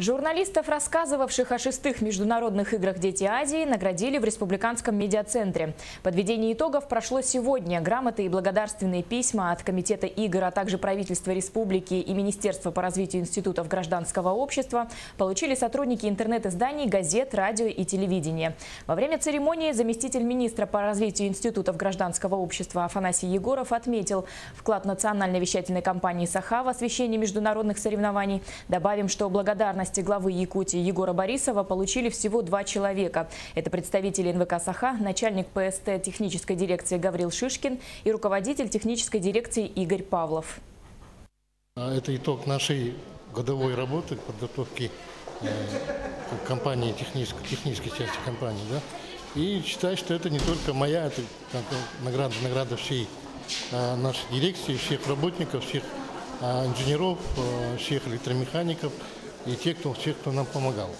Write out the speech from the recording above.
Журналистов, рассказывавших о шестых международных играх «Дети Азии», наградили в Республиканском медиацентре. Подведение итогов прошло сегодня. Грамоты и благодарственные письма от Комитета игр, а также правительства республики и Министерства по развитию институтов гражданского общества получили сотрудники интернет-изданий, газет, радио и телевидения. Во время церемонии заместитель министра по развитию институтов гражданского общества Афанасий Егоров отметил вклад национальной вещательной компании «Саха» в освещение международных соревнований. Добавим, что благодарность должности главы Якутии Егора Борисова получили всего два человека. Это представители НВК «Саха», начальник ПСТ технической дирекции Гаврил Шишкин и руководитель технической дирекции Игорь Павлов. А Это итог нашей годовой работы, подготовки э, компании, технической, технической части компании. Да? И считаю, что это не только моя, это награда, награда всей э, нашей дирекции, всех работников, всех э, инженеров, всех электромехаников и тех, кто, всех, кто нам помогал.